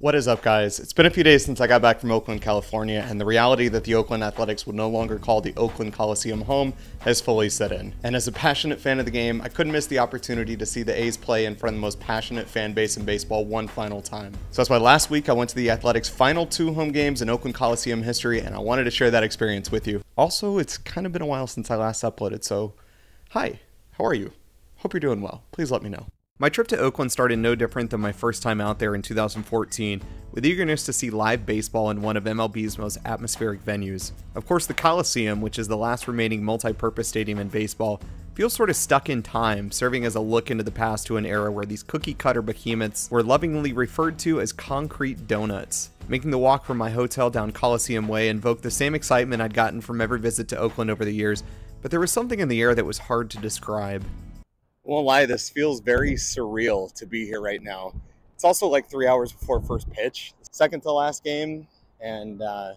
What is up, guys? It's been a few days since I got back from Oakland, California, and the reality that the Oakland Athletics will no longer call the Oakland Coliseum home has fully set in. And as a passionate fan of the game, I couldn't miss the opportunity to see the A's play in front of the most passionate fan base in baseball one final time. So that's why last week I went to the Athletics' final two home games in Oakland Coliseum history, and I wanted to share that experience with you. Also, it's kind of been a while since I last uploaded, so hi, how are you? Hope you're doing well. Please let me know. My trip to Oakland started no different than my first time out there in 2014, with eagerness to see live baseball in one of MLB's most atmospheric venues. Of course, the Coliseum, which is the last remaining multi purpose stadium in baseball, feels sort of stuck in time, serving as a look into the past to an era where these cookie cutter behemoths were lovingly referred to as concrete donuts. Making the walk from my hotel down Coliseum Way invoked the same excitement I'd gotten from every visit to Oakland over the years, but there was something in the air that was hard to describe won't lie, this feels very surreal to be here right now. It's also like three hours before first pitch, second to last game, and uh,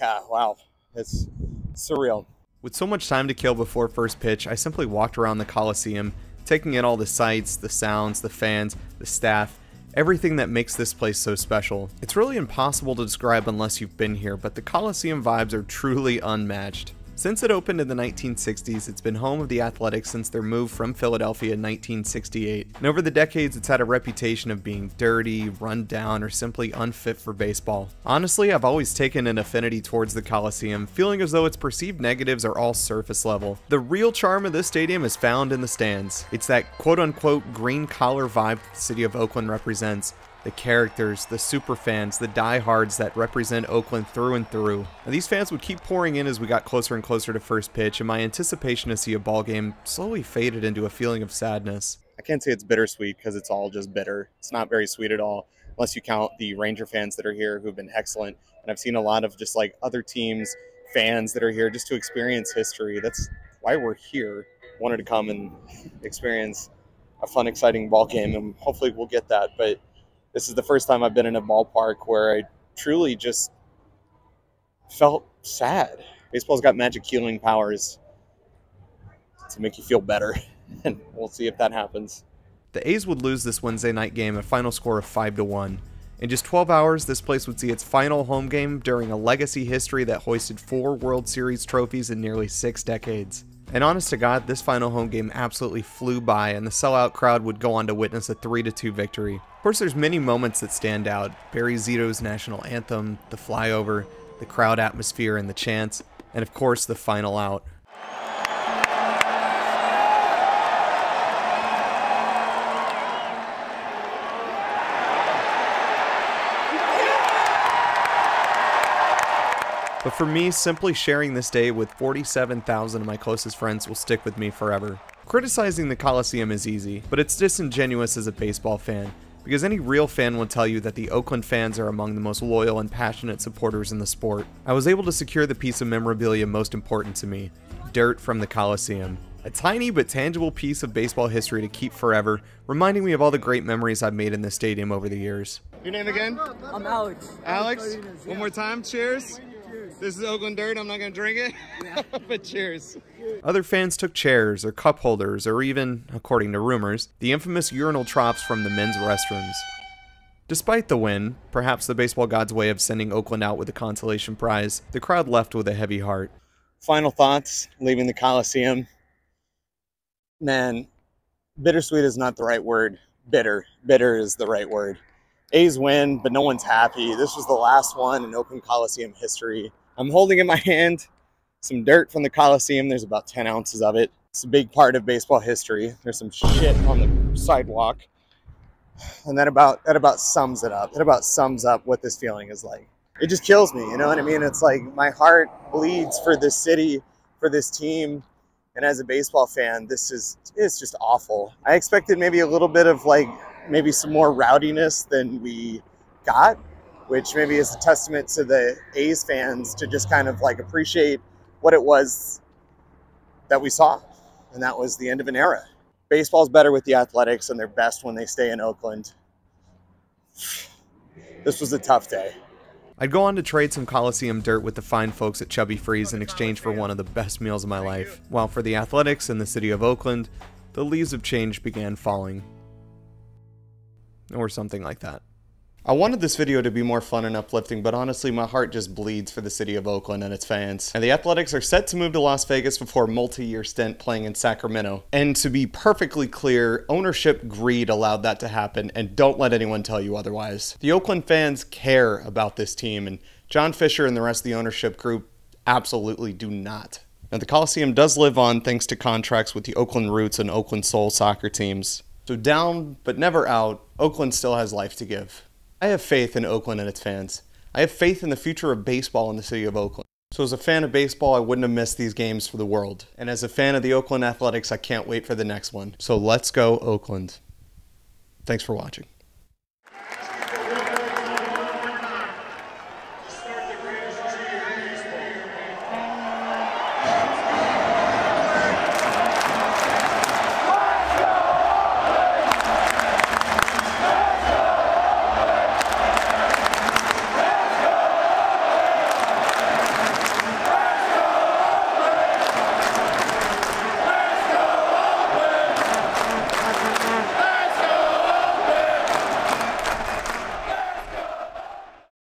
yeah, wow, it's surreal. With so much time to kill before first pitch, I simply walked around the Coliseum, taking in all the sights, the sounds, the fans, the staff, everything that makes this place so special. It's really impossible to describe unless you've been here, but the Coliseum vibes are truly unmatched. Since it opened in the 1960s, it's been home of the Athletics since their move from Philadelphia in 1968. And over the decades, it's had a reputation of being dirty, run down, or simply unfit for baseball. Honestly, I've always taken an affinity towards the Coliseum, feeling as though its perceived negatives are all surface level. The real charm of this stadium is found in the stands. It's that quote unquote green collar vibe the city of Oakland represents, the characters, the super fans, the diehards that represent Oakland through and through. And these fans would keep pouring in as we got closer and closer to first pitch, and my anticipation to see a ball game slowly faded into a feeling of sadness. I can't say it's bittersweet because it's all just bitter. It's not very sweet at all, unless you count the Ranger fans that are here who've been excellent. And I've seen a lot of just like other teams' fans that are here just to experience history. That's why we're here. Wanted to come and experience a fun, exciting ball game, and hopefully we'll get that. But this is the first time I've been in a ballpark where I truly just felt sad. Baseball's got magic healing powers to make you feel better, and we'll see if that happens. The A's would lose this Wednesday night game a final score of 5 to 1. In just 12 hours, this place would see its final home game during a legacy history that hoisted four World Series trophies in nearly six decades. And honest to God, this final home game absolutely flew by, and the sellout crowd would go on to witness a 3 2 victory. Of course, there's many moments that stand out Barry Zito's national anthem, the flyover, the crowd atmosphere and the chants, and of course, the final out. But for me, simply sharing this day with 47,000 of my closest friends will stick with me forever. Criticizing the Coliseum is easy, but it's disingenuous as a baseball fan, because any real fan will tell you that the Oakland fans are among the most loyal and passionate supporters in the sport. I was able to secure the piece of memorabilia most important to me, dirt from the Coliseum. A tiny but tangible piece of baseball history to keep forever, reminding me of all the great memories I've made in this stadium over the years. Your name again? I'm Alex. Alex? One more time, cheers. This is Oakland Dirt. I'm not going to drink it. Yeah. but cheers. Other fans took chairs or cup holders or even, according to rumors, the infamous urinal troughs from the men's restrooms. Despite the win, perhaps the baseball god's way of sending Oakland out with a consolation prize, the crowd left with a heavy heart. Final thoughts leaving the Coliseum. Man, bittersweet is not the right word. Bitter. Bitter is the right word. A's win, but no one's happy. This was the last one in Oakland Coliseum history. I'm holding in my hand some dirt from the Coliseum. There's about 10 ounces of it. It's a big part of baseball history. There's some shit on the sidewalk. And that about that about sums it up. That about sums up what this feeling is like. It just kills me, you know what I mean? It's like my heart bleeds for this city, for this team. And as a baseball fan, this is it's just awful. I expected maybe a little bit of like maybe some more rowdiness than we got which maybe is a testament to the A's fans to just kind of like appreciate what it was that we saw. And that was the end of an era. Baseball's better with the Athletics and they're best when they stay in Oakland. This was a tough day. I'd go on to trade some Coliseum dirt with the fine folks at Chubby Freeze in exchange for one of the best meals of my life. While for the Athletics and the city of Oakland, the leaves of change began falling. Or something like that. I wanted this video to be more fun and uplifting, but honestly, my heart just bleeds for the city of Oakland and its fans. And the Athletics are set to move to Las Vegas before a multi-year stint playing in Sacramento. And to be perfectly clear, ownership greed allowed that to happen, and don't let anyone tell you otherwise. The Oakland fans care about this team, and John Fisher and the rest of the ownership group absolutely do not. Now, the Coliseum does live on thanks to contracts with the Oakland Roots and Oakland Soul soccer teams. So down, but never out, Oakland still has life to give. I have faith in Oakland and its fans. I have faith in the future of baseball in the city of Oakland. So, as a fan of baseball, I wouldn't have missed these games for the world. And as a fan of the Oakland Athletics, I can't wait for the next one. So, let's go, Oakland. Thanks for watching.